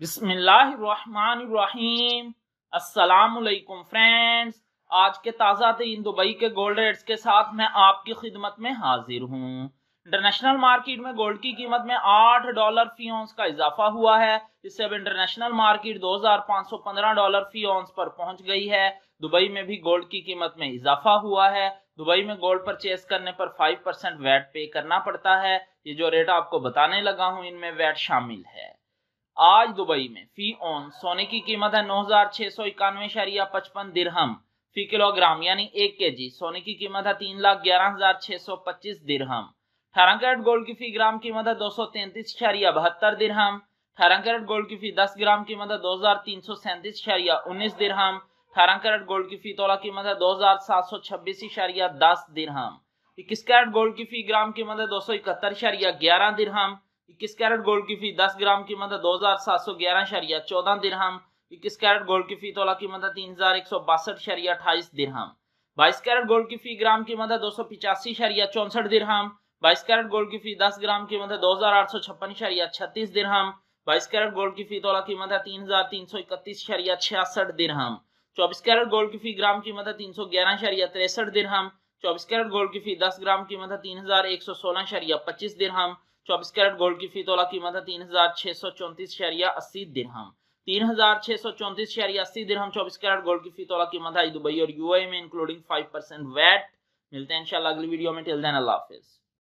بسم اللہ الرحمن الرحیم۔ السلام علیکم فرینڈز۔ آج کے تازہ ترین دبئی کے گولڈ ریٹس کے ساتھ میں آپ کی خدمت میں حاضر ہوں۔ انٹرنیشنل مارکیٹ میں گولڈ کی قیمت میں آٹھ ڈالر فی اونس کا اضافہ ہوا ہے اس سے اب انٹرنیشنل مارکیٹ دو ہزار پانچ سو پندرہ ڈالر فی اونس پر پہنچ گئی ہے۔ دبئی میں بھی گولڈ کی قیمت میں اضافہ ہوا ہے۔ دبئی میں گولڈ پرچیز کرنے پر 5% ویٹ پے کرنا پڑتا ہے۔ یہ جو ریٹ آپ کو بتانے لگا ہوں، ان میں ویٹ شامل ہے۔ آج دبئی میں فی اون سونے کی قیمت ہے نو ہزار چھ سو اکانوے شریعہ پچپن درہم فی کلو گرام یعنی ایک کے جی سونے کی قیمت ہے تین لاکھ گیارہ ہزار چھ سو پچیس درہم اٹھارہ کیرٹ گولڈ کی فی گرام قیمت ہے دو سو تینتیس شریعہ بہتر درہم اٹھارہ کیرٹ گولڈ کی فی دس گرام قیمت ہے دو ہزار تین سو سینتیس شریعہ انیس درہم اٹھارہ کیرٹ گولڈ کی فی تولا قیمت ہے دو ہزار سات سو چھبیس شریعہ دس درہم اکیس کیرٹ گولڈ کی فی گرام قیمت ہے دو سو اکہتر شریعہ گیارہ درہم اکیس کیرٹ گولڈ کی فی، دس گرام قیمت ہے دو ہزار سات سو گیارہ شریعہ، چودہ درہم، اکیس کیرٹ گولڈ کی فی تولا قیمت ہے تین ہزار ایک سو باسٹھ شریعہ، اٹھائیس درہم۔ بائیس کیرٹ گولڈ کی فی گرام قیمت ہے دو سو پچاسی شریعہ، چونسٹھ درہم۔ بائیس کیرٹ گولڈ کی فی، دس گرام قیمت ہے دو ہزار آٹھ سو چھپن شریعہ، چھتیس درہم۔ بائیس کیرٹ گولڈ کی فی تولا قیمت ہے تین ہزار تین سو اکتیس شریعہ، چھیاسٹھ درہم۔ چوبیس کیرٹ گولڈ کی فی گرام قیمت ہے تین سو گیارہ شریعہ، تریسٹھ درہم۔ چوبیس کیرٹ گولڈ کی فی، دس گرام قیمت ہے تین ہزار ایک سو سولہ شریعہ، پچیس درہم۔ چوبیس کیرٹ گولڈ کی فی تولہ قیمت ہے تین ہزار چھ سو چونتیس شریعہ اسی درہم۔ تین ہزار چھ سو چونتیس شریعہ اسی درہم چوبیس کیرٹ گولڈ کی فی تولہ قیمت ہے دبئی اور یو اے میں انکلوڈنگ فائیو پرسنٹ ویٹ ملتے ہیں انشاءاللہ اگلی ویڈیو میں۔ ٹل دین اللہ حافظ۔